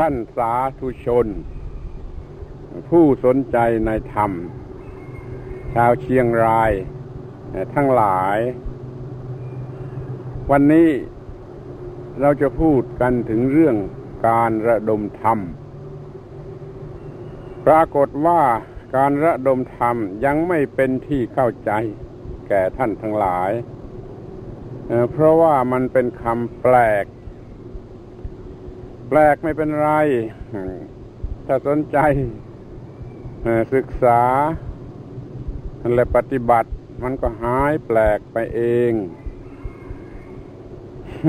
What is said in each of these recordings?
ท่านสาธุชน ผู้สนใจในธรรม ชาวเชียงรายทั้งหลาย วันนี้เราจะพูดกันถึงเรื่องการระดมธรรม ปรากฏว่าการระดมธรรมยังไม่เป็นที่เข้าใจแก่ท่านทั้งหลาย เพราะว่ามันเป็นคำแปลก แปลกไม่เป็นไร ถ้าสนใจศึกษาและปฏิบัติ มันก็หายแปลกไปเอง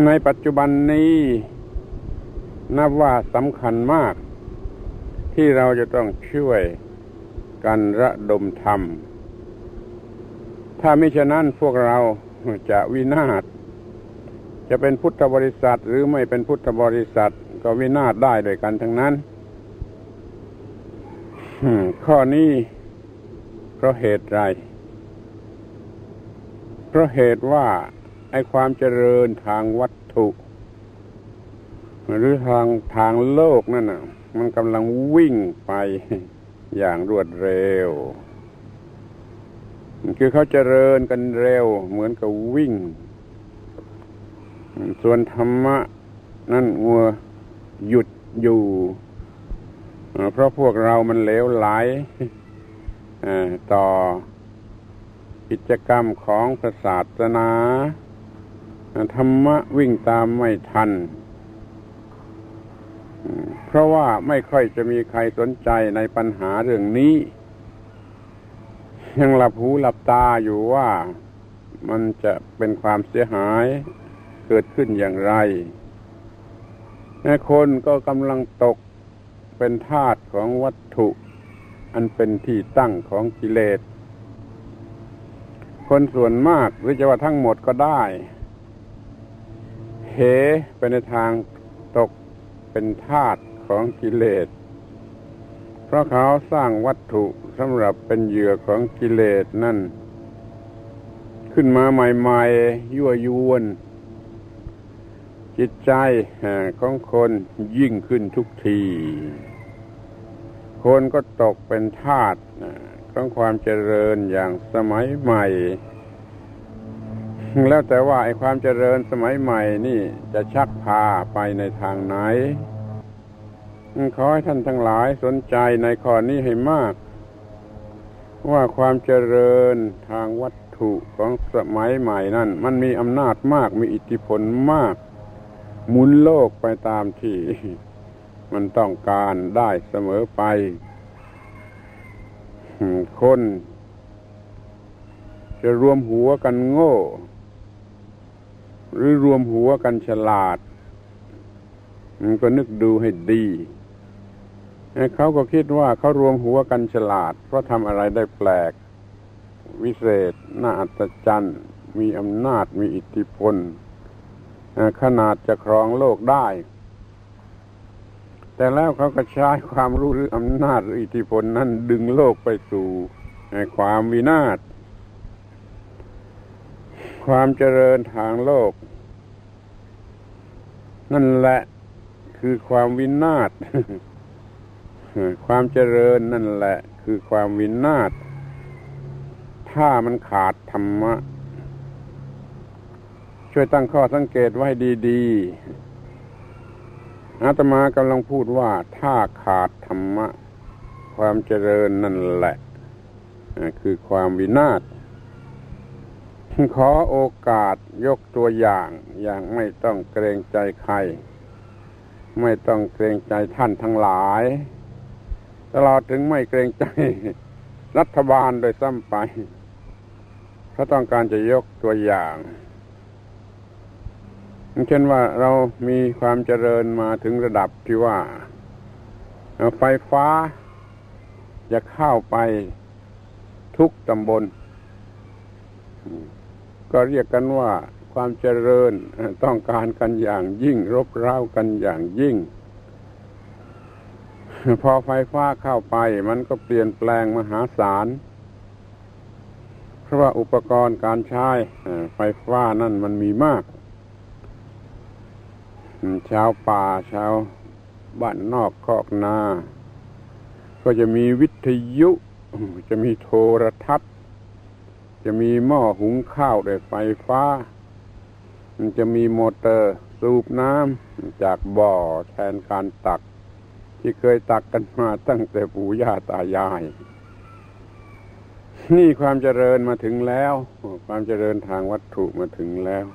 ในปัจจุบันนี้ นับว่าสำคัญมาก ที่เราจะต้องช่วยกันระดมธรรม ถ้ามิฉะนั้นพวกเราจะวินาศจะเป็นพุทธบริษัทหรือไม่เป็นพุทธบริษัท ก็วินาศได้โดยกันทั้งนั้นข้อนี้เพราะเหตุไร เพราะเหตุว่าไอ้ความเจริญทางวัตถุ หรือทางทางโลกนั่นน่ะ มันกำลังวิ่งไปอย่างรวดเร็ว คือเขาเจริญกันเร็ว เหมือนกับวิ่ง ส่วนธรรมะ นั่นงัว หยุดอยู่ เพราะพวกเรามันเลวไหลต่อกิจกรรมของศาสนา ธรรมะวิ่งตามไม่ทัน เพราะว่าไม่ค่อยจะมีใครสนใจในปัญหาเรื่องนี้ ยังหลับหูหลับตาอยู่ว่ามันจะเป็นความเสียหายเกิดขึ้นอย่างไร คนก็กำลังตกเป็นทาสของวัตถุ อันเป็นที่ตั้งของกิเลส คนส่วนมากหรือจะว่าทั้งหมดก็ได้ เหไปในทางตกเป็นธาตุของกิเลส เพราะเขาสร้างวัตถุสำหรับเป็นเหยื่อของกิเลสนั่น ขึ้นมาใหม่ ๆ ยั่วยวน จิตใจของคนยิ่งขึ้นทุกที คนก็ตกเป็นทาสของความเจริญอย่างสมัยใหม่ แล้วแต่ว่าไอ้ความเจริญสมัยใหม่นี่จะชักพาไปในทางไหน ขอให้ท่านทั้งหลายสนใจในข้อนี้ให้มาก ว่าความเจริญทางวัตถุของสมัยใหม่นั่นมันมีอำนาจมากมีอิทธิพลมาก หมุนโลกไปตามที่มันต้องการได้เสมอไป คนจะรวมหัวกันโง่ หรือรวมหัวกันฉลาด มันก็นึกดูให้ดีเขาก็คิดว่าเขารวมหัวกันฉลาด เพราะทำอะไรได้แปลก วิเศษ น่าอัศจรรย์ มีอำนาจมีอิทธิพล ขนาดจะครองโลกได้ แต่แล้วเขาก็ใช้ความรู้หรืออำนาจหรืออิทธิพลนั้นดึงโลกไปสู่ความวินาศ ความเจริญทางโลก นั่นแหละคือความวินาศความเจริญนั่นแหละ คือความวินาศ ถ้ามันขาดธรรมะ ช่วยตั้งข้อสังเกตไว้ดีๆอาตมากำลังพูดว่าถ้าขาดธรรมะ ความเจริญนั่นแหละ คือความวินาศขอโอกาสยกตัวอย่างอย่างไม่ต้องเกรงใจใคร ไม่ต้องเกรงใจท่านทั้งหลาย ตลอดถึงไม่เกรงใจรัฐบาลโดยซ้ำไปเพราะต้องการจะยกตัวอย่าง เช่นว่าเรามีความเจริญมาถึงระดับที่ว่าไฟฟ้าจะเข้าไปทุกตำบล ก็เรียกกันว่าความเจริญต้องการกันอย่างยิ่ง รบเร้ากันอย่างยิ่ง พอไฟฟ้าเข้าไปมันก็เปลี่ยนแปลงมหาศาลเพราะว่าอุปกรณ์การใช้ไฟฟ้านั่นมันมีมาก ชาวป่าชาวบ้านนอกคอกนา ก็จะมีวิทยุ จะมีโทรทัศน์ จะมีหม้อหุงข้าวด้วยไฟฟ้า มันจะมีมอเตอร์สูบน้ำจากบ่อแทนการตัก ที่เคยตักกันมาตั้งแต่ปู่ย่าตายาย นี่ความเจริญมาถึงแล้ว ความเจริญทางวัตถุมาถึงแล้ว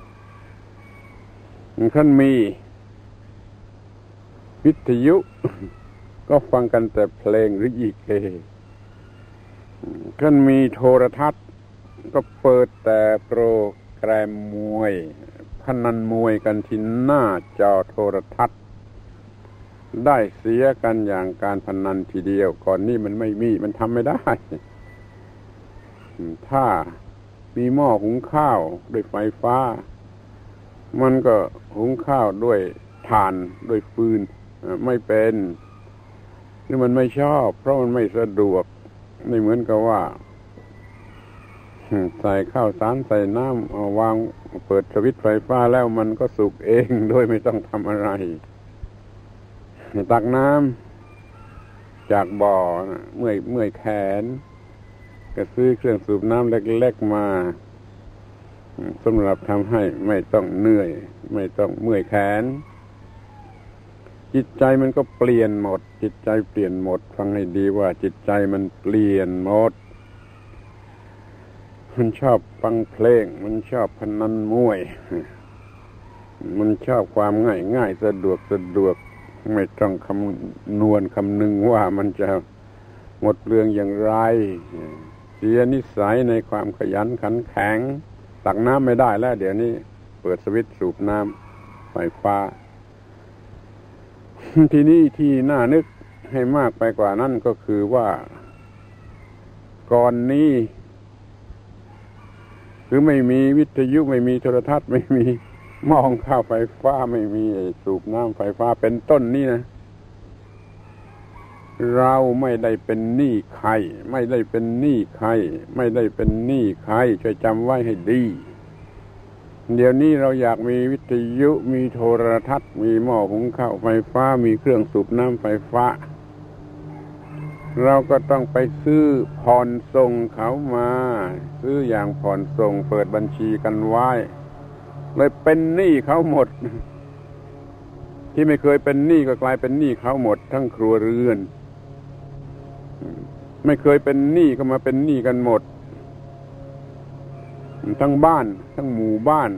ท่านมี วิทยุ ก็ฟังกันแต่เพลงหรืออีเกท่านมีโทรทัศน์ ก็เปิดแต่โปรแกรมมวยพนันมวยกันที่หน้าจอโทรทัศน์ ได้เสียกันอย่างการพนันทีเดียว ก่อนนี้มันไม่มีมันทำไม่ได้ ถ้ามีหม้อหุงข้าวด้วยไฟฟ้า มันก็หุงข้าวด้วยถ่านด้วยฟืน ไม่เป็นนี่มันไม่ชอบ เพราะมันไม่สะดวกไม่เหมือนกับว่าใส่ข้าวสารใส่น้ำเอาวางเปิดสวิตไฟฟ้าแล้วมันก็สุกเองโดยไม่ต้องทำอะไร ตักน้ำจากบ่อเมื่อยเมื่อยแขน ก็ซื้อเครื่องสูบน้ำเล็กๆมาสำหรับทำให้ไม่ต้องเหนื่อย ไม่ต้องเมื่อยแขน จิตใจมันก็เปลี่ยนหมด จิตใจเปลี่ยนหมด ฟังให้ดีว่า จิตใจมันเปลี่ยนหมด มันชอบฟังเพลง มันชอบพนันมวย มันชอบความง่ายง่ายสะดวกสะดวก ไม่ต้องคำนวณคำนึงว่ามันจะหมดเรื่องอย่างไร เสียนิสัยในความขยันขันแข็งตักน้ำไม่ได้แล้ว เดี๋ยวนี้ เปิดสวิตสูบน้ำไฟฟ้า ทีนี้ที่น่านึกให้มากไปกว่านั้นก็คือว่าก่อนนี้รือไม่มีวิทยุไม่มีโทรทัศน์ไม่มีมองข้าวไฟฟ้าไม่มีสูบน้ำไฟฟ้าเป็นต้นนี่นะ เราไม่ได้เป็นหนี้ใคร ไม่ได้เป็นหนี้ใคร ไม่ได้เป็นหนี้ใครช่วยจำไว้ให้ดี เดี๋ยวนี้เราอยากมีวิทยุมีโทรทัศน์ มีหม้อหุงข้าวไฟฟ้า มีเครื่องสูบน้ำไฟฟ้า เราก็ต้องไปซื้อผ่อนส่งเขามา ซื้ออย่างผ่อนส่งเปิดบัญชีกันไว้ เลยเป็นหนี้เขาหมด ที่ไม่เคยเป็นหนี้ก็กลายเป็นหนี้เขาหมด ทั้งครัวเรือน ไม่เคยเป็นหนี้ก็มาเป็นหนี้กันหมด ทั้งบ้าน ทั้งหมู่บ้าน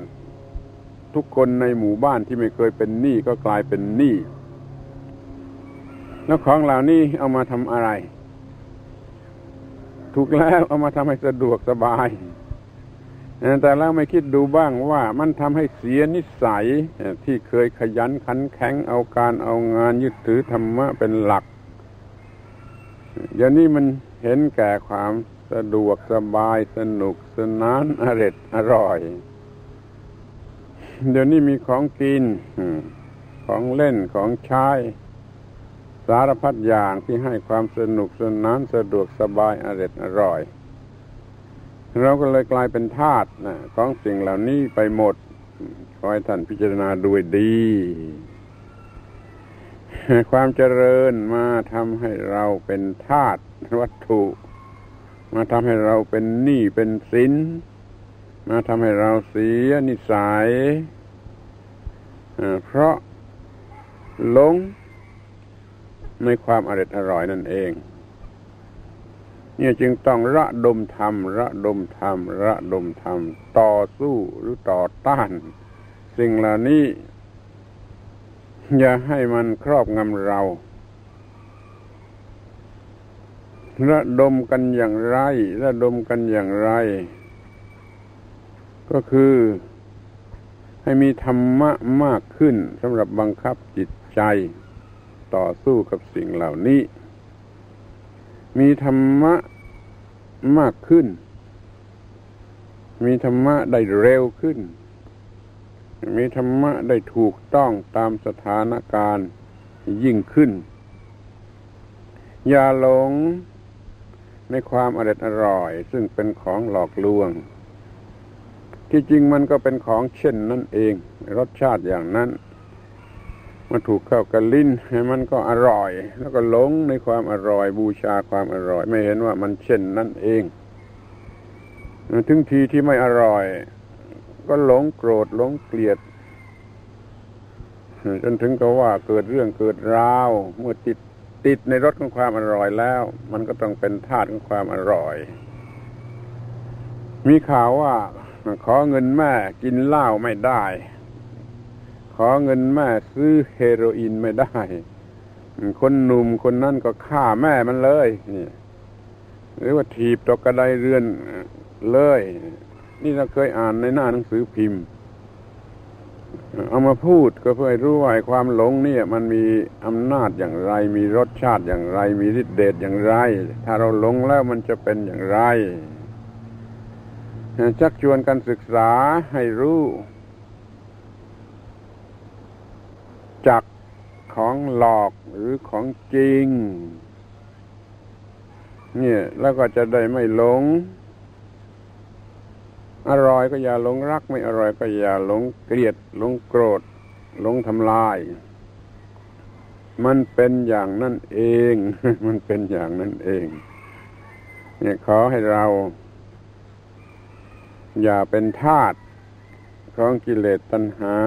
ทุกคนในหมู่บ้านที่ไม่เคยเป็นหนี้ก็กลายเป็นหนี้แล้วของเหล่านี้เอามาทำอะไร ถูกแล้วเอามาทำให้สะดวกสบาย แต่แล้วไม่คิดดูบ้างว่ามันทำให้เสียนิสัยที่เคยขยันขันแข็งเอาการเอางานยึดถือธรรมะเป็นหลักอย่างนี้มัน เห็นแก่ความสะดวกสบายสนุกสนานอร็ดอร่อย เดี๋ยวนี้มีของกิน ของเล่นของใช้สารพัดอย่างที่ให้ความสนุกสนานสะดวกสบายอร็ดอร่อย เราก็เลยกลายเป็นทาสนะของสิ่งเหล่านี้ไปหมด ขอให้ท่านพิจารณาด้วยดีความเจริญมาทำให้เราเป็นทาส วัตถุ มาทำให้เราเป็นหนี้เป็นสิน มาทำให้เราเสียนิสัยเพราะหลงในความอร่อยอร่อยนั่นเอง เนี่ยจึงต้องระดมธรรม ระดมธรรม ระดมธรรม ต่อสู้หรือต่อต้าน สิ่งเหล่านี้ อย่าให้มันครอบงำเรา ระดมกันอย่างไร ระดมกันอย่างไร ก็คือให้มีธรรมะมากขึ้นสำหรับบังคับจิตใจ ต่อสู้กับสิ่งเหล่านี้ มีธรรมะมากขึ้น มีธรรมะได้เร็วขึ้น มีธรรมะได้ถูกต้องตามสถานการณ์ยิ่งขึ้น อย่าหลง ในความอร่อยอร่อย ซึ่งเป็นของหลอกลวง ที่จริงมันก็เป็นของเช่นนั่นเอง รสชาติอย่างนั้นมันถูกเข้ากับลิ้นมันก็อร่อย แล้วก็หลงในความอร่อย บูชาความอร่อย ไม่เห็นว่ามันเช่นนั่นเองถึงทีที่ไม่อร่อย ก็หลงโกรธหลงเกลียดจนถึงกับว่าเกิดเรื่องเกิดราว เมื่อติด ติดในรสของความอร่อยแล้ว มันก็ต้องเป็นธาตุของความอร่อย มีข่าวว่าขอเงินแม่กินเหล้าไม่ได้ ขอเงินแม่ซื้อเฮโรอีนไม่ได้ คนหนุ่มคนนั้นก็ฆ่าแม่มันเลยนี่หรือว่าถีบตกกระไดเรือนเลย นี่เราเคยอ่านในหน้าหนังสือพิมพ์ เอามาพูดก็เพื่อให้รู้ว่าความหลงเนี่ย มันมีอำนาจอย่างไร มีรสชาติอย่างไร มีฤทธิ์เดชอย่างไร ถ้าเราหลงแล้วมันจะเป็นอย่างไรชักชวนกันศึกษาให้รู้จักของหลอกหรือของจริง เนี่ยแล้วก็จะได้ไม่หลง อร่อยก็อย่าหลงรัก ไม่อร่อยก็อย่าหลงเกลียดหลงโกรธหลงทำลาย มันเป็นอย่างนั่นเอง มันเป็นอย่างนั่นเอง เนี่ยขอให้เรา อย่าเป็นทาสของกิเลสตัณหา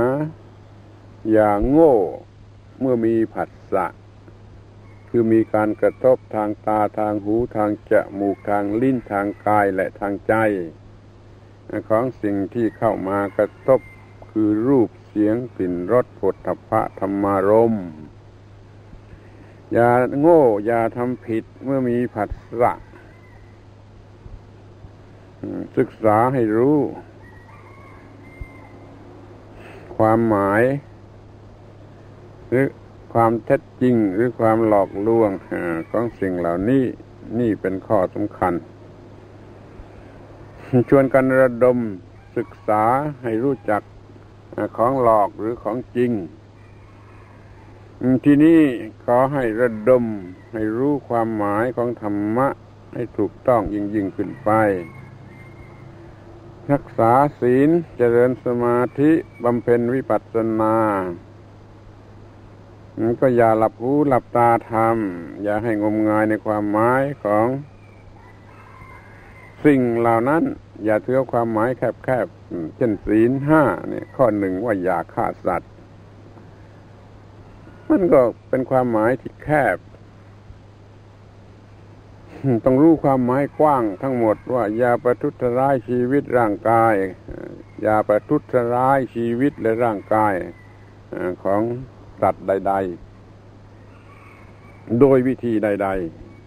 อย่าโง่เมื่อมีผัสสะ คือมีการกระทบทางตาทางหูทางจมูกทางลิ้นทางกายและทางใจ ของสิ่งที่เข้ามากระทบคือรูปเสียงกลิ่นรสผลทพะธรรมารมอย่าโง่ อย่าทำผิดเมื่อมีผัสสะศึกษาให้รู้ ความหมาย หรือความเท็จจริงหรือความหลอกลวงของสิ่งเหล่านี้ นี่เป็นข้อสำคัญ ชวนกันระดมศึกษาให้รู้จักของหลอกหรือของจริง ที่นี้ขอให้ระดมให้รู้ความหมายของธรรมะให้ถูกต้องยิ่งยิ่งขึ้นไป รักษาศีลเจริญสมาธิบำเพ็ญวิปัสสนาก็อย่าหลับหูหลับตาทำอย่าให้งมงายในความหมายของ สิ่งเหล่านั้น อย่าเถือความหมายแคบๆ เช่นศีลห้าเนี่ย ข้อหนึ่งว่าอย่าฆ่าสัตว์ มันก็เป็นความหมายที่แคบ ต้องรู้ความหมายกว้างทั้งหมดว่า อย่าประทุษร้ายชีวิตร่างกาย อย่าประทุษร้ายชีวิตและร่างกายของสัตว์ใด ๆ โดยวิธีใด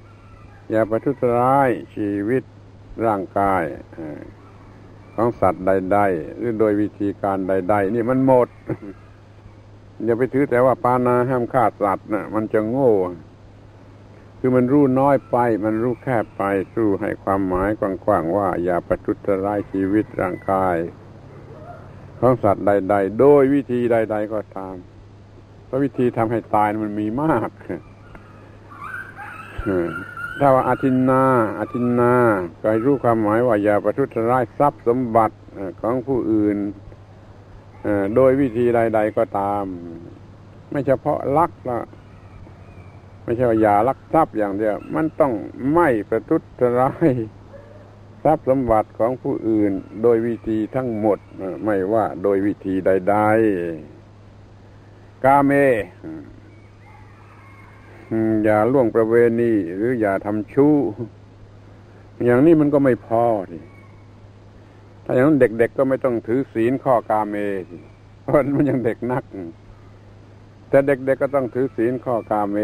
ๆ อย่าประทุษร้ายชีวิต ร่างกายของสัตว์ใด ๆ หรือโดยวิธีการใด ๆ นี่มันหมดอย่าไปถือแต่ว่าปานาห้ามฆ่าสัตว์นะมันจะโง่ คือมันรู้น้อยไป มันรู้แคบไปสู้ให้ความหมายกว้างๆว่า อย่าประทุษร้ายชีวิตร่างกายของสัตว์ใด ๆ โดยวิธีใด ๆ ก็ตามเพราะวิธีทำให้ตายมันมีมาก ถ้าว่าอาทินนาอาทินนาก็ให้รู้ความหมายว่าอย่าประทุษร้ายทรัพย์สมบัติของผู้อื่นโดยวิธีใด ๆก็ตาม ไม่เฉพาะลักละไม่ใช่ว่าอย่าลักทรัพย์อย่างเดียว มันต้องไม่ประทุษร้ายทรัพย์สมบัติของผู้อื่น โดยวิธีทั้งหมดไม่ว่าโดยวิธีใด ๆ กาเม อย่าล่วงประเวณีหรืออย่าทำชู้ อย่างนี้มันก็ไม่พอทีถ้าอย่างนั้นเด็กๆก็ไม่ต้องถือศีลข้อกาเมเพราะมันยังเด็กนัก แต่เด็กๆก็ต้องถือศีลข้อกาเม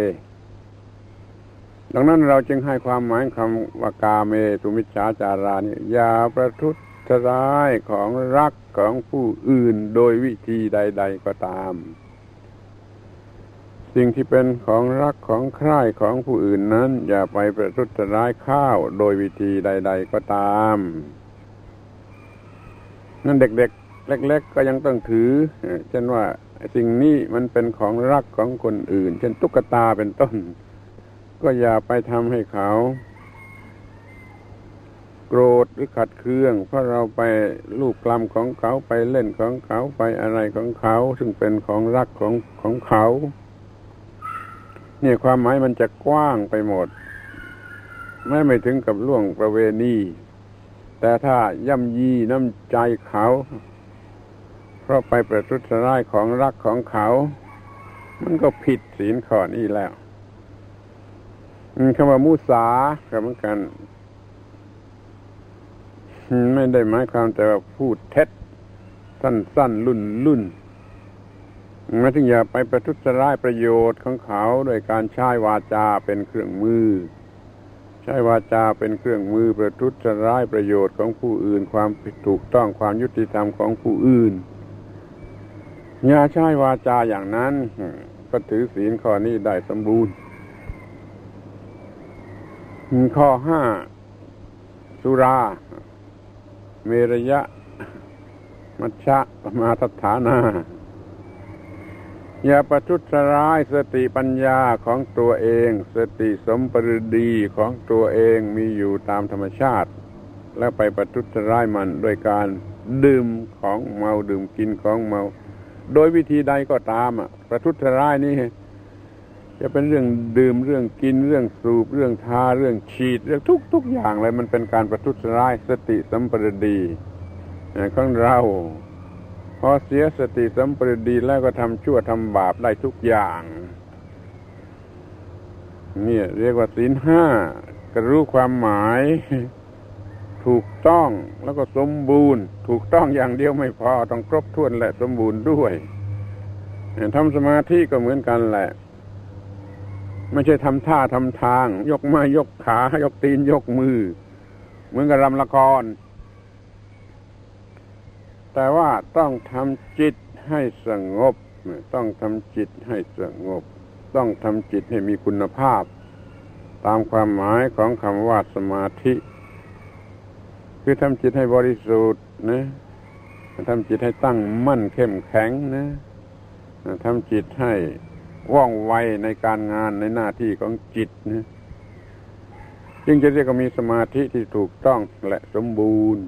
ดังนั้นเราจึงให้ความหมายคำว่ากาเมสุมิชฌาจารานี่อย่าประทุษร้ายของรักของผู้อื่นโดยวิธีใด ๆก็ตาม สิ่งที่เป็นของรักของใคร่ของผู้อื่นนั้น อย่าไปประทุษร้ายข้าวโดยวิธีใด ๆ ก็ตามนั่นเด็กๆ เล็ก ๆ ก็ยังต้องถือเช่นว่าสิ่งนี้มันเป็นของรักของคนอื่น เช่นตุ๊กตาเป็นต้น ก็อย่าไปทำให้เขา โกรธหรือขัดเคือง เพราะเราไปลูกกลำของเขาไปเล่นของเขาไปอะไรของเขา ซึ่งเป็นของรักของของเขา เนี่ยความหมายมันจะกว้างไปหมด ไม่ไม่ถึงกับล่วงประเวณี แต่ถ้าย่ำยีน้ำใจเขา เพราะไปประทุษร้ายของรักของเขา มันก็ผิดศีลข้อนี้แล้วคำว่ามุสาก็เหมือนกัน ไม่ได้หมายความแต่ว่าพูดเท็จสั้นๆรุ่นรุ่น ไม่ถึงอย่าไปประทุษร้ายประโยชน์ของเขาโดยการใช้วาจาเป็นเครื่องมือ ใช้วาจาเป็นเครื่องมือประทุษร้ายประโยชน์ของผู้อื่น ความถูกต้องความยุติธรรมของผู้อื่นอย่าใช้วาจาอย่างนั้นก็ถือศีลข้อนี้ได้สมบูรณ์ ข้อห้าสุรา เมรยะ มัชชะมาตฐานา อย่าประทุษร้ายสติปัญญาของตัวเอง สติสมปรดีของตัวเองมีอยู่ตามธรรมชาติ แล้วไปประทุษร้ายมันโดยการดื่มของเมาดื่มกินของเมา โดยวิธีใดก็ตามอะ ประทุษร้ายนี่จะเป็นเรื่องดื่มเรื่องกินเรื่องสูบเรื่องทาเรื่องฉีดเรื่องทุกทุกอย่างเลยมันเป็นการประทุษร้ายสติสัมปรดีของเรา พอเสียสติสัมปรดีแล้วก็ทำชั่วทำบาปได้ทุกอย่างนี่เรียกว่าศีลห้าก็รู้ความหมาย ถูกต้องแล้วก็สมบูรณ์ ถูกต้องอย่างเดียวไม่พอต้องครบถ้วนและสมบูรณ์ด้วยทำสมาธิก็เหมือนกันแหละ ไม่ใช่ทำท่าทำทาง ยกม้ยกขายกตีนยกมือ เหมือนกับรำละคร แต่ว่าต้องทำจิตให้สงบ ต้องทำจิตให้สงบ ต้องทำจิตให้มีคุณภาพ ตามความหมายของคำว่าสมาธิ คือทำจิตให้บริสุทธิ์นะทำจิตให้ตั้งมั่นเข้มแข็งนะทำจิตให้ว่องไวในการงานในหน้าที่ของจิตนะจึงจะเรียกว่ามีสมาธิที่ถูกต้องและสมบูรณ์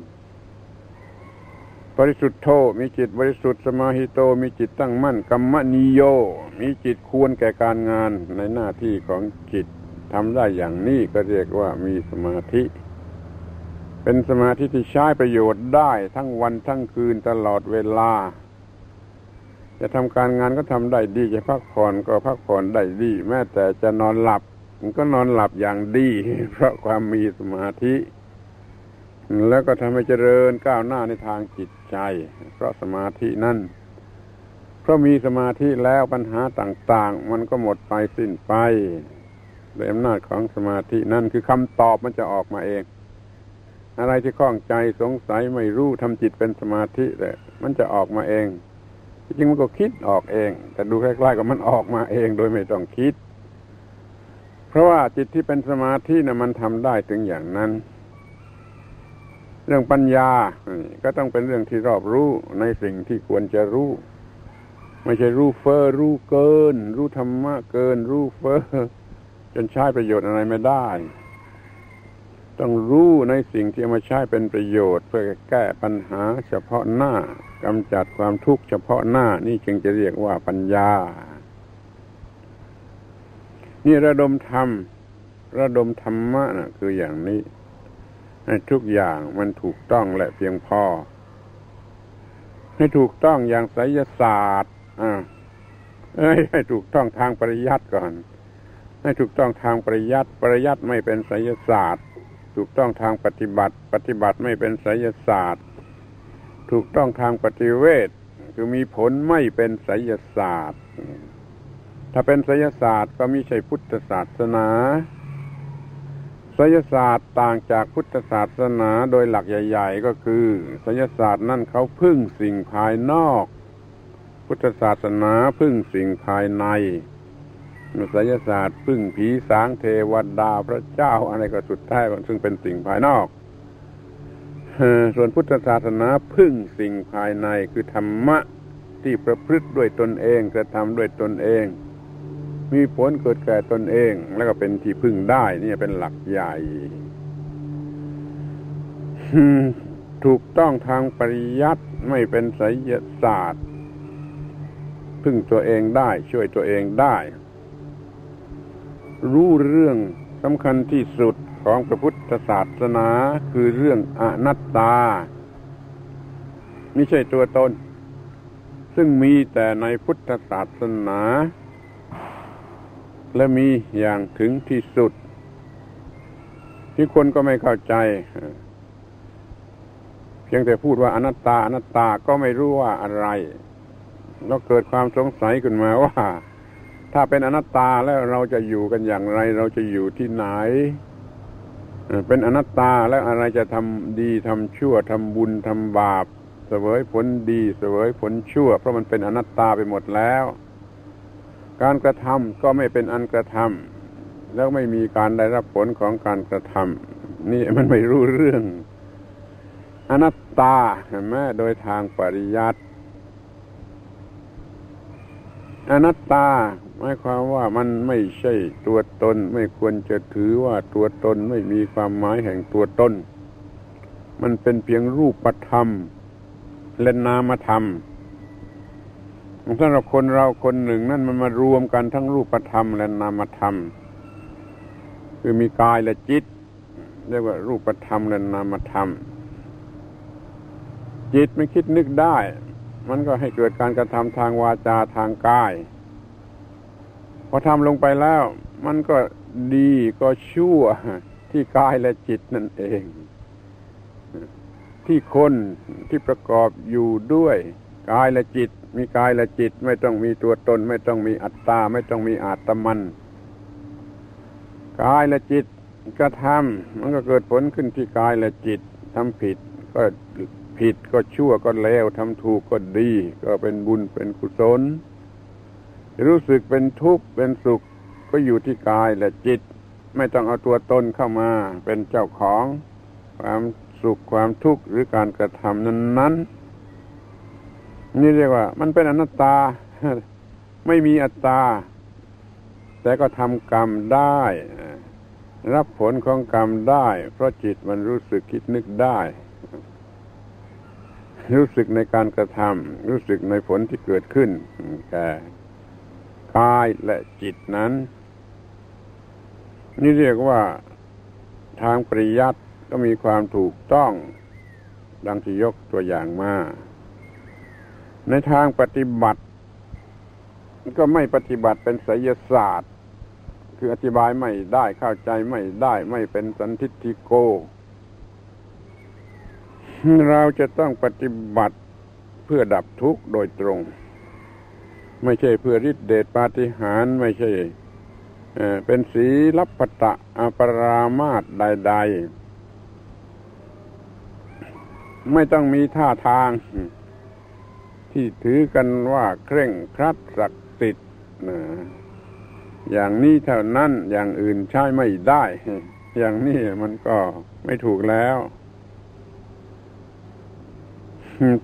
บริสุทธ์โธมีจิตบริสุทธิ์สมาหิโตมีจิตตั้งมั่นกัมมนิโย มีจิตควรแก่การงานในหน้าที่ของจิตทำได้อย่างนี้ก็เรียกว่ามีสมาธิ เป็นสมาธิที่ใช้ประโยชน์ได้ทั้งวันทั้งคืนตลอดเวลา จะทำการงานก็ทำได้ดี จะพักผ่อนก็พักผ่อนได้ดี แม้แต่จะนอนหลับ มันก็นอนหลับอย่างดี เพราะความมีสมาธิ แล้วก็ทำให้เจริญก้าวหน้าในทางจิตใจ เพราะสมาธินั่นเพราะมีสมาธิแล้วปัญหาต่างๆ มันก็หมดไปสิ้นไปโดยอำนาจของสมาธินั่นคือคำตอบมันจะออกมาเอง อะไรที่ข้องใจสงสัยไม่รู้ทำจิตเป็นสมาธิแต่มันจะออกมาเองจริงมันก็คิดออกเอง แต่ดูใกล้ๆกับมันออกมาเองโดยไม่ต้องคิด เพราะว่าจิตที่เป็นสมาธินะ่ะมันทำได้ถึงอย่างนั้น เรื่องปัญญาก็ต้องเป็นเรื่องที่รอบรู้ในสิ่งที่ควรจะรู้ ไม่ใช่รู้เฟอ้อรู้เกิน รู้ธรรมะเกิน รู้เฟอ้อจนใช้ประโยชน์อะไรไม่ได้ ต้องรู้ในสิ่งที่มาใช้เป็นประโยชน์ เพื่อแก้ปัญหา เฉพาะหน้ากำจัดความทุกข์เฉพาะหน้านี่จึงจะเรียกว่าปัญญา นี่ระดมธรรมระดมธรรมะนะคืออย่างนี้ ทุกอย่างมันถูกต้องและเพียงพอ ให้ถูกต้องอย่างไสยศาสตร์อ่าให้ถูกต้องทางปริยัติก่อน ให้ถูกต้องทางปริยัติปริยัติไม่เป็นไสยศาสตร์ ถูกต้องทางปฏิบัติ ปฏิบัติไม่เป็นไสยศาสตร์ ถูกต้องทางปฏิเวทคือมีผลไม่เป็นไสยศาสตร์ ถ้าเป็นไสยศาสตร์ก็ไม่ใช่พุทธศาสนา ไสยศาสตร์ต่างจากพุทธศาสนาโดยหลักใหญ่ ๆ ก็คือไสยศาสตร์นั่นเขาพึ่งสิ่งภายนอก พุทธศาสนาพึ่งสิ่งภายในไสยศาสตร์พึ่งผีสางเทวดาพระเจ้าอะไรก็สุดท้ายซึ่งเป็นสิ่งภายนอกส่วนพุทธศาสนาพึ่งสิ่งภายในคือธรรมะที่ประพฤติด้วยตนเองกระทำด้วยตนเอง มีผลเกิดแก่ตนเอง แล้วก็เป็นที่พึ่งได้นี่เป็นหลักใหญ่ถูกต้องทางปริยัติไม่เป็นไสยศาสตร์ พึ่งตัวเองได้ ช่วยตัวเองได้ รู้เรื่องสำคัญที่สุดของพระพุทธศาสนาคือเรื่องอนัตตา ไม่ใช่ตัวตน ซึ่งมีแต่ในพุทธศาสนา และมีอย่างถึงที่สุด ที่คนก็ไม่เข้าใจ เพียงแต่พูดว่าอนัตตาอนัตตาก็ไม่รู้ว่าอะไรแล้วเกิดความสงสัยขึ้นมาว่า ถ้าเป็นอนัตตาแล้วเราจะอยู่กันอย่างไร เราจะอยู่ที่ไหน เป็นอนัตตาแล้วอะไรจะทำดีทำชั่วทำบุญทำบาป เสวยผลดี เสวยผลชั่ว เพราะมันเป็นอนัตตาไปหมดแล้ว การกระทำก็ไม่เป็นอันกระทำแล้วไม่มีการได้รับผลของการกระทำนี่มันไม่รู้เรื่อง อนัตตาเห็นไหมโดยทางปริยัติอนัตตาหมายความว่ามันไม่ใช่ตัวตน ไม่ควรจะถือว่าตัวตนไม่มีความหมายแห่งตัวตน มันเป็นเพียงรูปธรรมและนามธรรม สำหรับคนเราคนหนึ่งนั่นมันมารวมกันทั้งรูปธรรมและนามธรรม คือมีกายและจิต เรียกว่ารูปธรรมและนามธรรม จิตไม่คิดนึกได้ มันก็ให้เกิดการกระทำทางวาจาทางกาย พอทำลงไปแล้ว มันก็ดีก็ชั่วที่กายและจิตนั่นเอง ที่คนที่ประกอบอยู่ด้วย กายและจิต มีกายและจิตไม่ต้องมีตัวตน ไม่ต้องมีอัตตา ไม่ต้องมีอาตมัน กายและจิตกระทำมันก็เกิดผลขึ้นที่กายและจิตทำผิดก็ผิดก็ชั่วก็เลวทำถูกก็ดี ก็เป็นบุญเป็นกุศล รู้สึกเป็นทุกข์เป็นสุขก็อยู่ที่กายและจิต ไม่ต้องเอาตัวตนเข้ามาเป็นเจ้าของ ความสุขความทุกข์หรือการกระทำนั้นนั้ นี่เรียกว่า มันเป็นอนัตตา ไม่มีอัตตา แต่ก็ทำกรรมได้ รับผลของกรรมได้ เพราะจิตมันรู้สึกคิดนึกได้ รู้สึกในการกระทำรู้สึกในผลที่เกิดขึ้นแก่กายและจิตนั้น นี่เรียกว่าทางปริยัติก็มีความถูกต้อง ดังที่ยกตัวอย่างมา ในทางปฏิบัติก็ไม่ปฏิบัติเป็นไสยศาสตร์ คืออธิบายไม่ได้เข้าใจไม่ได้ไม่เป็นสันทิฏฐิโก เราจะต้องปฏิบัติเพื่อดับทุกข์โดยตรง ไม่ใช่เพื่อฤทธิเดชปาฏิหาริย์ไม่ใช่เป็นสีลับปตะอปรามาตใด ๆ ไม่ต้องมีท่าทาง ที่ถือกันว่าเคร่งครัดศักดิ์สิทธิ์อย่างนี้เท่านั้นอย่างอื่นใช้ไม่ได้ อย่างนี้มันก็ไม่ถูกแล้ว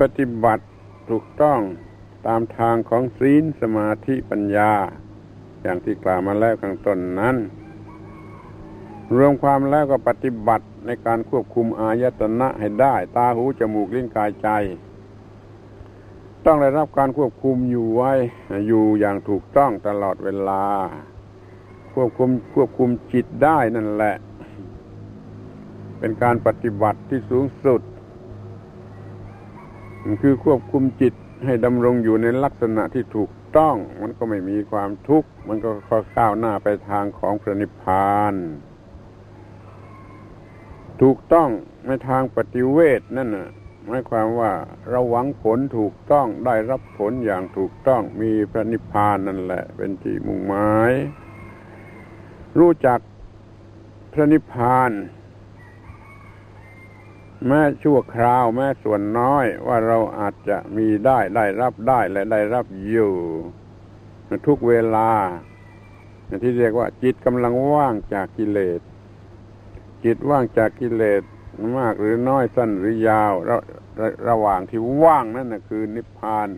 ปฏิบัติถูกต้องตามทางของศีลสมาธิปัญญา อย่างที่กล่าวมาแล้วข้างต้นนั้น รวมความแล้วก็ปฏิบัติในการควบคุมอายตนะให้ได้ ตาหูจมูกลิ้นกายใจ ต้องได้รับการควบคุมอยู่ไว้ อยู่อย่างถูกต้องตลอดเวลา ควบคุมควบคุมจิตได้นั่นแหละ เป็นการปฏิบัติที่สูงสุด คือควบคุมจิตให้ดำรงอยู่ในลักษณะที่ถูกต้อง มันก็ไม่มีความทุกข์ มันก็ค่อยก้าวหน้าไปทางของพระนิพพาน ถูกต้องในทางปฏิเวทนั่นน่ะ หมายความว่าเราหวังผลถูกต้องได้รับผลอย่างถูกต้องมีพระนิพพานนั่นแหละ เป็นที่มุ่งหมาย รู้จักพระนิพพานแม้ชั่วคราวแม้ส่วนน้อยว่าเราอาจจะมีได้ได้รับได้และได้รับอยู่ทุกเวลาที่เรียกว่าจิตกำลังว่างจากกิเลส จิตว่างจากกิเลส มากหรือน้อยสั้นหรือยาวระระระหว่างที่ว่างนั่นนะคือนิพพาน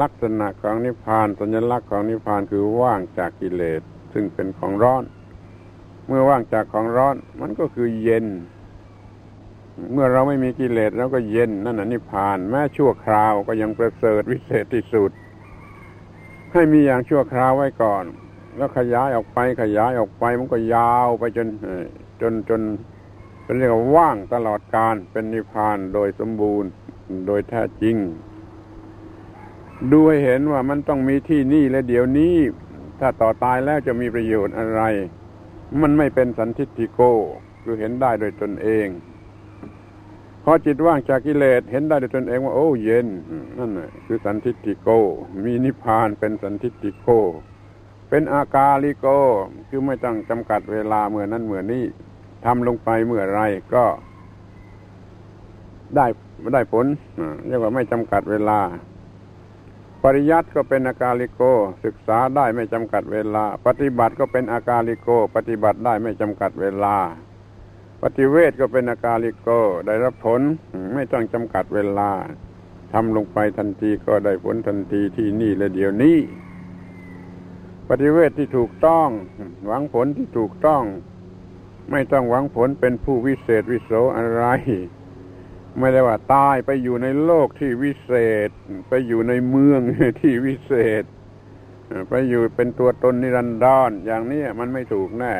ลักษณะของนิพพานสัญลักษณ์ของนิพพานคือว่างจากกิเลสซึ่งเป็นของร้อน เมื่อว่างจากของร้อน มันก็คือเย็น เมื่อเราไม่มีกิเลสเราก็เย็นนั่นน่ะนิพพาน แม้ชั่วคราวก็ยังประเสริฐวิเศษที่สุด ให้มีอย่างชั่วคราวไว้ก่อน แล้วขยายออกไปขยายออกไปมันก็ยาวไปจนจนจน เป็นเรียกว่าว่างตลอดการเป็นนิพพานโดยสมบูรณ์โดยแท้จริงดูให้เห็นว่ามันต้องมีที่นี่และเดี๋ยวนี้ ถ้าต่อตายแล้วจะมีประโยชน์อะไร มันไม่เป็นสันทิฏิโก คือเห็นได้โดยตนเองพอจิตว่างจากกิเลสเห็นได้โดยตนเองว่าโอ้เย็นนั่นแหละคือสันทิฏิโก มีนิพพานเป็นสันทิฏิโก เป็นอากาลิโก คือไม่ต้องจำกัดเวลาเมื่อนั้นเมื่อนี้ ทำลงไปเมื่อไรก็ได้ได้ผลเรียกว่าไม่จำกัดเวลา ปริยัติก็เป็นอากาลิโก ศึกษาได้ไม่จำกัดเวลา ปฏิบัติก็เป็นอากาลิโก ปฏิบัติได้ไม่จำกัดเวลา ปฏิเวทก็เป็นอากาลิโก ได้รับผลไม่ต้องจำกัดเวลาทำลงไปทันทีก็ได้ผลทันทีที่นี่และเดี๋ยวนี้ ปฏิเวทที่ถูกต้อง หวังผลที่ถูกต้อง ไม่ต้องหวังผลเป็นผู้วิเศษวิโสอะไร ไม่ได้ว่าตายไปอยู่ในโลกที่วิเศษ ไปอยู่ในเมืองที่วิเศษ ไปอยู่เป็นตัวตนนิรันดรอย่างนี้มันไม่ถูกแน่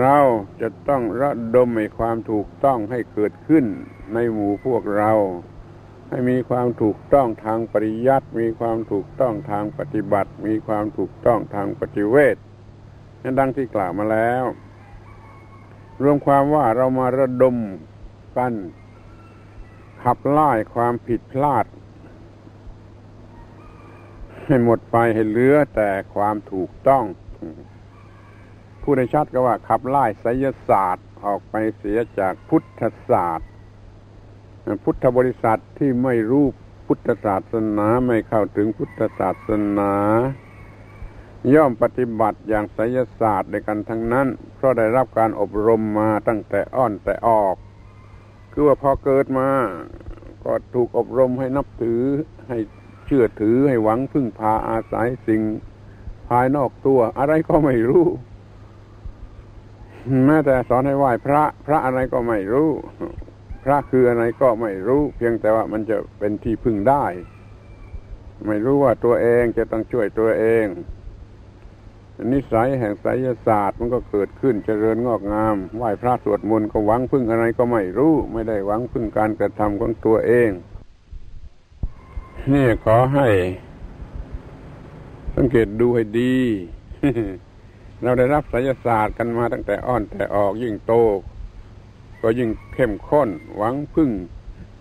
เราจะต้องระดมในความถูกต้องให้เกิดขึ้นในหมู่พวกเรา ให้มีความถูกต้องทางปริยัติมีความถูกต้องทางปฏิบัติ มีความถูกต้องทางปฏิเวท ดังที่กล่าวมาแล้ว รวมความว่าเรามาระดมกันขับไล่ความผิดพลาด ให้หมดไปให้เหลือแต่ความถูกต้องผู้ในชัดก็ว่าขับไล่ไสยศาสตร์ออกไปเสียจากพุทธศาสตร์ พุทธบริษัทที่ไม่รู้พุทธศาสนาไม่เข้าถึงพุทธศาสนา ย่อมปฏิบัติอย่างไสยศาสตร์ในกันทั้งนั้น เพราะได้รับการอบรมมาตั้งแต่อ้อนแต่ออก คือว่าพอเกิดมา ก็ถูกอบรมให้นับถือให้เชื่อถือให้หวังพึ่งพาอาศัยสิ่งภายนอกตัว อะไรก็ไม่รู้แม้แต่สอนให้ไหว้พระ พระอะไรก็ไม่รู้ พระคืออะไรก็ไม่รู้ เพียงแต่ว่ามันจะเป็นที่พึ่งได้ ไม่รู้ว่าตัวเองจะต้องช่วยตัวเอง นิสัยแห่งไสยศาสตร์มันก็เกิดขึ้นเจริญงอกงามไหว้พระสวดมนต์ก็หวังพึ่งอะไรก็ไม่รู้ ไม่ได้หวังพึ่งการกระทำของตัวเอง นี่ขอให้ สังเกตดูให้ดี เราได้รับไสยศาสตร์กันมาตั้งแต่อ่อนแต่ออกยิ่งโต ก็ยิ่งเข้มข้น หวังพึ่ง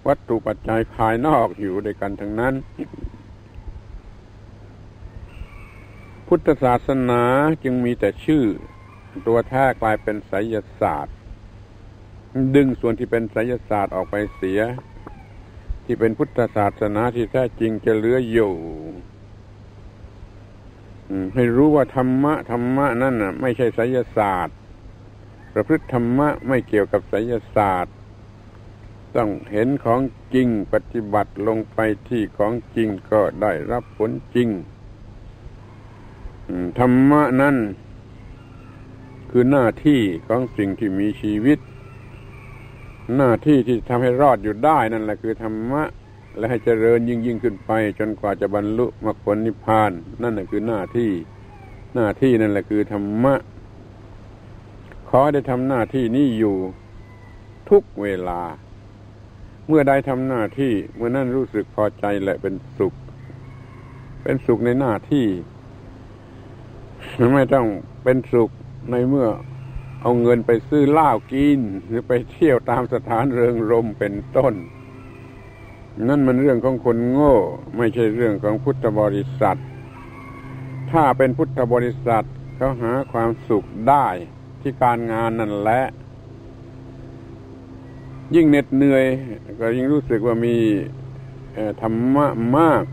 วัตถุปัจจัยภายนอกอยู่ด้วยกันทั้งนั้น พุทธศาสนาจึงมีแต่ชื่อ ตัวแท้กลายเป็นไสยศาสตร์ ดึงส่วนที่เป็นไสยศาสตร์ออกไปเสีย ที่เป็นพุทธศาสนาที่แท้จริงจะเหลืออยู่ให้รู้ว่าธรรมะธรรมะนั่นน่ะ ไม่ใช่ไสยศาสตร์ ประพฤติธรรมะไม่เกี่ยวกับไสยศาสตร์ ต้องเห็นของจริงปฏิบัติลงไปที่ของจริงก็ได้รับผลจริง ธรรมะนั่นคือหน้าที่ของสิ่งที่มีชีวิต หน้าที่ที่ทำให้รอดอยู่ได้นั่นแหละคือธรรมะ และให้เจริญยิ่งยิ่งขึ้นไป จนกว่าจะบรรลุมรรคผลนิพพาน นั่นแหละคือหน้าที่ หน้าที่นั่นแหละคือธรรมะ ขอได้ทำหน้าที่นี้อยู่ทุกเวลา เมื่อได้ทำหน้าที่เมื่อนั้นรู้สึกพอใจและเป็นสุข เป็นสุขในหน้าที่ ไม่ต้องเป็นสุขในเมื่อเอาเงินไปซื้อเหล้ากิน หรือไปเที่ยวตามสถานเริงรมเป็นต้น นั่นมันเรื่องของคนโง่ ไม่ใช่เรื่องของพุทธบริษัท ถ้าเป็นพุทธบริษัทเขาหาความสุขได้ที่การงานนั่นแหละ ยิ่งเหน็ดเหนื่อย ก็ยิ่งรู้สึกว่ามีธรรมะมาก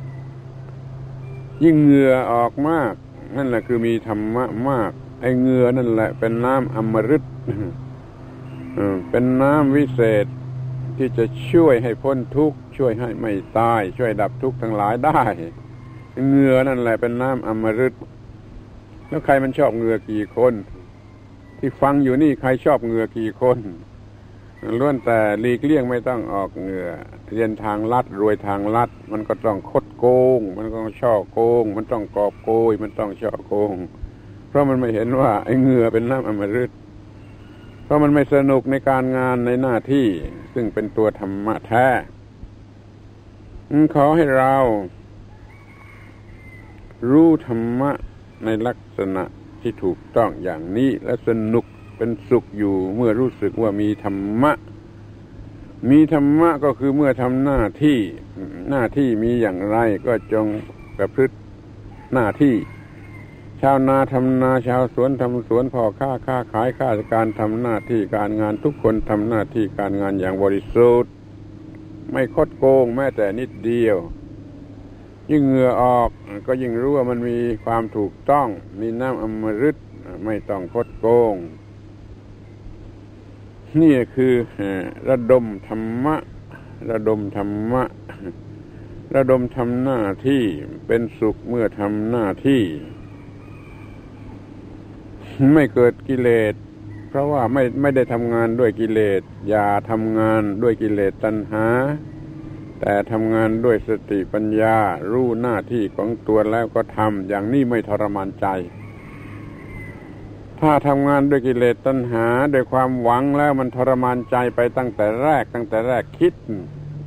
ยิ่งเหงื่อออกมาก นั่นแหละคือมีธรรมะมาก ไอ้เงือนั่นแหละ เป็นน้ำอมฤตเป็นน้ำวิเศษที่จะช่วยให้พ้นทุกข์ช่วยให้ไม่ตาย ช่วยดับทุกข์ทั้งหลายได้เงือนั่นแหละเป็นน้ำอมฤตแล้วใครมันชอบเงือกี่คน ที่ฟังอยู่นี่ใครชอบเงือกี่คน ล้วนแต่หลีกเลี่ยงไม่ต้องออกเหงื่อเรียนทางลัดรวยทางลัด มันก็ต้องคดโกง มันก็ต้องช่อโกง มันต้องกอบโกย มันต้องช่อโกง เพราะมันไม่เห็นว่าไอ้เหงื่อเป็นน้ำอมฤตเพราะมันไม่สนุกในการงานในหน้าที่ ซึ่งเป็นตัวธรรมะแท้ขอให้เรา รู้ธรรมะในลักษณะที่ถูกต้องอย่างนี้และสนุก เป็นสุขอยู่เมื่อรู้สึกว่ามีธรรมะ มีธรรมะก็คือเมื่อทำหน้าที่หน้าที่มีอย่างไรก็จงประพฤติหน้าที่ ชาวนาทำนาชาวสวนทำสวนพ่อค้าค้าขายข้าราชการทำหน้าที่การงานทุกคนทำหน้าที่การงานอย่างบริสุทธิ์ไม่คดโกงแม้แต่นิดเดียว ยิ่งเหงื่อออกก็ยิ่งรู้ว่ามันมีความถูกต้อง มีน้ำอมฤตไม่ต้องคดโกง นี่คือระดมธรรมะ ระดมธรรมะ ระดมทำหน้าที่เป็นสุขเมื่อทำหน้าที่ ไม่เกิดกิเลส เพราะว่าไม่ไม่ได้ทำงานด้วยกิเลส อย่าทำงานด้วยกิเลสตัณหา แต่ทำงานด้วยสติปัญญา รู้หน้าที่ของตัวแล้วก็ทำอย่างนี้ไม่ทรมานใจ ถ้าทำงานด้วยกิเลสตัณหาด้วยความหวังแล้วมันทรมานใจไปตั้งแต่แรก ตั้งแต่แรกคิด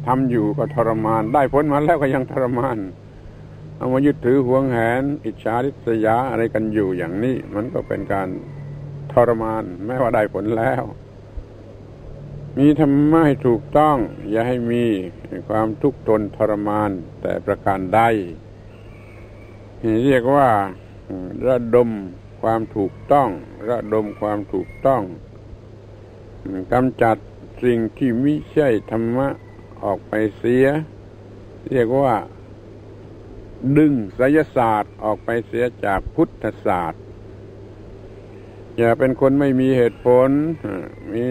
ทำอยู่ก็ทรมาน ได้ผลมาแล้วก็ยังทรมาน เอามายึดถือหวงแหน อิจฉาริษยาอะไรกันอยู่อย่างนี้ มันก็เป็นการทรมานแม้ว่าได้ผลแล้ว มีธรรมะให้ถูกต้อง อย่าให้มีความทุกข์ทนทรมานแต่ประการใดเรียกว่าระดม ความถูกต้อง ระดมความถูกต้องกำจัดสิ่งที่มิใช่ธรรมะออกไปเสีย เรียกว่า ดึงไสยศาสตร์ออกไปเสียจากพุทธศาสตร์ อย่าเป็นคนไม่มีเหตุผล มี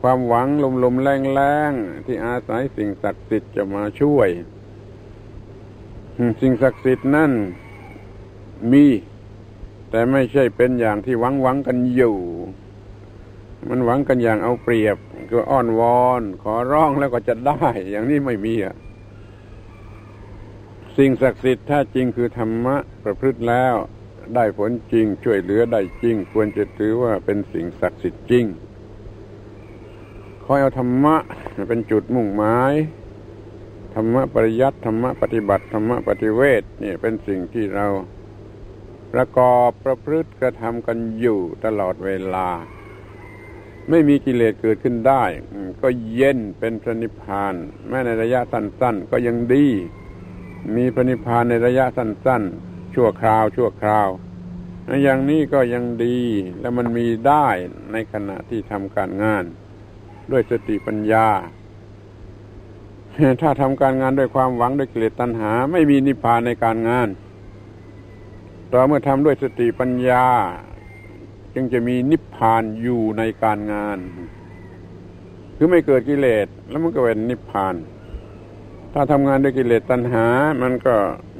ความหวังลมๆแรงๆ ที่อาศัยสิ่งศักดิ์สิทธิ์จะมาช่วย สิ่งศักดิ์สิทธิ์นั่นมี แต่ไม่ใช่เป็นอย่างที่หวังหวังกันอยู่ มันหวังกันอย่างเอาเปรียบก็อ้อนวอน ขอร้องแล้วก็จะได้ อย่างนี้ไม่มีอะสิ่งศักดิ์สิทธิ์ถ้าจริงคือธรรมะประพฤติแล้ว ได้ผลจริงช่วยเหลือได้จริง ควรจะถือว่าเป็นสิ่งศักดิ์สิทธิ์จริงคอยเอาธรรมะเป็นจุดมุ่งหมายธรรมะปริยัติธรรมะปฏิบัติธรรมะปฏิเวทนี่เป็นสิ่งที่เรา ประกอบประพฤติกระทำกันอยู่ตลอดเวลา ไม่มีกิเลสเกิดขึ้นได้ ก็เย็นเป็นพระนิพพาน แม้ในระยะสั้น ๆ ก็ยังดี มีพระนิพพานในระยะสั้น ๆ ชั่วคราว ชั่วคราวอย่างนี้ก็ยังดีและมันมีได้ในขณะที่ทำการงาน ด้วยสติปัญญา ถ้าทำการงานด้วยความหวังด้วยกิเลสตัณหา ไม่มีนิพพานในการงาน ต่อเมื่อทำด้วยสติปัญญา จึงจะมีนิพพานอยู่ในการงาน คือไม่เกิดกิเลสแล้วมันก็เป็นนิพพาน ถ้าทำงานด้วยกิเลสตัณหา มันก็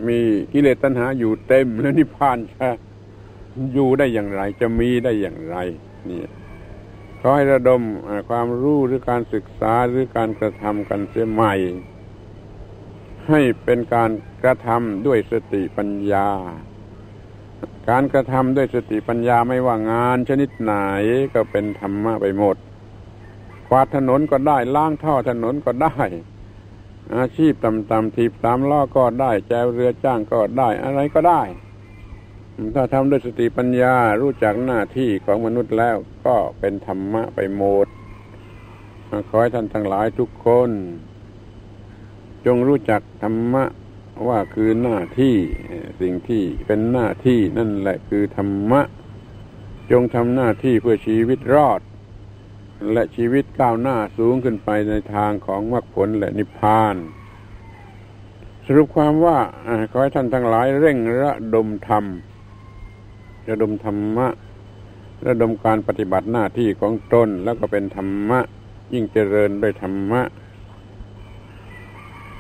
มีกิเลสตัณหาอยู่เต็มแล้วนิพพานจะอยู่ได้อย่างไร จะมีได้อย่างไรนี่ขอให้ระดมความรู้หรือการศึกษาหรือการกระทำกันเสียใหม่ ให้เป็นการกระทำด้วยสติปัญญา การกระทำด้วยสติปัญญาไม่ว่างานชนิดไหนก็เป็นธรรมะไปหมดกวาดถนนก็ได้ล้างท่อถนนก็ได้ อาชีพต่ำๆทีบสามล้อก็ได้แจวเรือจ้างก็ได้อะไรก็ได้ ถ้าทำด้วยสติปัญญารู้จักหน้าที่ของมนุษย์แล้วก็เป็นธรรมะไปหมดขอให้ท่านทั้งหลายทุกคน จงรู้จักธรรมะ ว่าคือหน้าที่สิ่งที่เป็นหน้าที่นั่นแหละคือธรรมะ จงทำหน้าที่เพื่อชีวิตรอด และชีวิตก้าวหน้าสูงขึ้นไปในทางของมรรคผลและนิพพาน สรุปความว่าขอให้ท่านทั้งหลายเร่งระดมธรรมระดมธรรมะ ระดมการปฏิบัติหน้าที่ของตนแล้วก็เป็นธรรมะ ยิ่งเจริญด้วยธรรมะ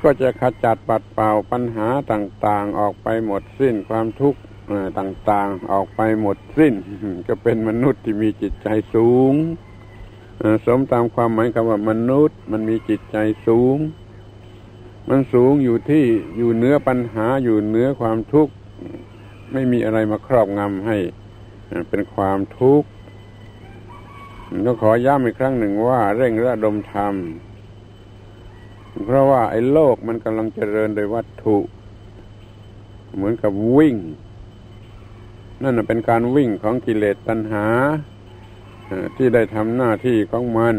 ก็จะขจัดปัดเป่าปัญหาต่างๆ ออกไปหมดสิ้นความทุกข์ต่างๆออกไปหมดสิ้น ก็เป็นมนุษย์ที่มีจิตใจสูงสมตามความหมายคำว่ามนุษย์ มันมีจิตใจสูง มันสูงอยู่ที่อยู่เหนือปัญหาอยู่เหนือความทุกข์ ไม่มีอะไรมาครอบงำให้เป็นความทุกข์ต้องขอย้ำอีกครั้งหนึ่งว่า เร่งระดมธรรม เพราะว่าไอ้โลกมันกำลังเจริญโดยวัตถุ เหมือนกับวิ่ง นั่นเป็นการวิ่งของกิเลสตัณหาที่ได้ทำหน้าที่ของมัน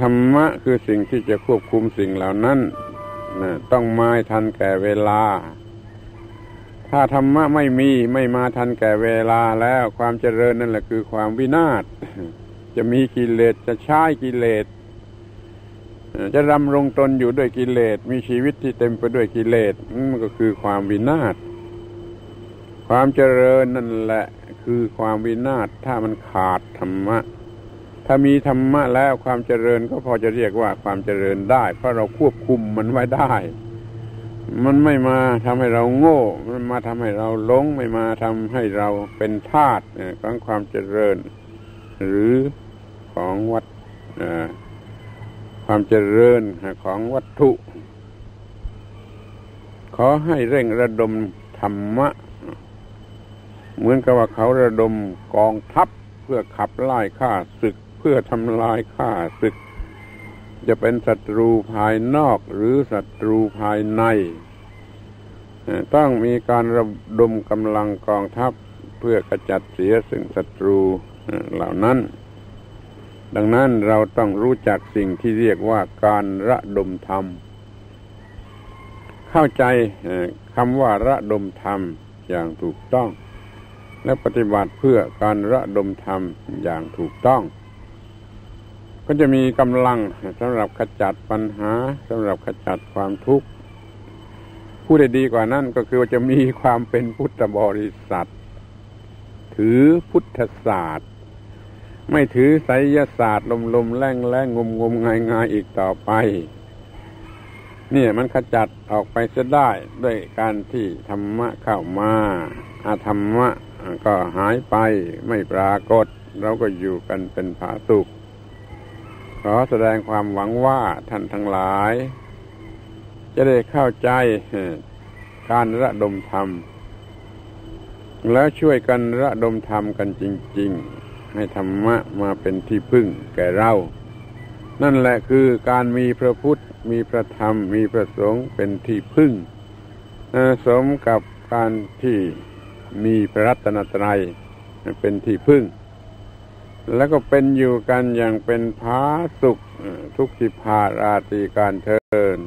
ธรรมะคือสิ่งที่จะควบคุมสิ่งเหล่านั้นต้องมาทันแก่เวลา ถ้าธรรมะไม่มีไม่มาทันแก่เวลาแล้วความเจริญนั่นแหละคือความวินาศจะมีกิเลสจะใช้กิเลส จะดำรงตนอยู่ด้วยกิเลส มีชีวิตที่เต็มไปด้วยกิเลสมันก็คือความวินาศความเจริญนั่นแหละคือความวินาศถ้ามันขาดธรรมะ ถ้ามีธรรมะแล้วความเจริญก็พอจะเรียกว่าความเจริญได้ เพราะเราควบคุมมันไว้ได้ มันไม่มาทำให้เราโง่ มันมาทำให้เราหลงไม่มาทำให้เราเป็นทาสของความเจริญ หรือของวัด ความเจริญของวัตถุ ขอให้เร่งระดมธรรมะ เหมือนกับว่าเขาระดมกองทัพเพื่อขับไล่ฆ่าศึก เพื่อทำลายฆ่าศึก จะเป็นศัตรูภายนอกหรือศัตรูภายใน ต้องมีการระดมกำลังกองทัพเพื่อกระจัดเสียสิ่งศัตรูเหล่านั้น ดังนั้นเราต้องรู้จักสิ่งที่เรียกว่าการระดมธรรม เข้าใจคำว่าระดมธรรมอย่างถูกต้อง และปฏิบัติเพื่อการระดมธรรมอย่างถูกต้อง ก็จะมีกำลังสำหรับขจัดปัญหาสำหรับขจัดความทุกข์ผู้ได้ดีกว่านั้นก็คือว่าจะมีความเป็นพุทธบริษัท ถือพุทธศาสตร์ ไม่ถือไสยศาสตร์ลมๆแรงแรงงมงมงายงายอีกต่อไป เนี่ยมันขจัดออกไปจะได้ด้วยการที่ธรรมะเข้ามาอาธรรมะก็หายไปไม่ปรากฏ เราก็อยู่กันเป็นผาสุกขอแสดงความหวังว่าท่านทั้งหลาย จะได้เข้าใจการระดมธรรม แล้วช่วยกันระดมธรรมกันจริง ๆ ให้ธรรมะมาเป็นที่พึ่งแก่เรา นั่นแหละคือการมีพระพุทธ มีพระธรรม มีพระสงฆ์เป็นที่พึ่งสมกับการที่มีพระรัตนตรัยเป็นที่พึ่ง แล้วก็เป็นอยู่กันอย่างเป็นผาสุขทุกสิพาราตีการเทิน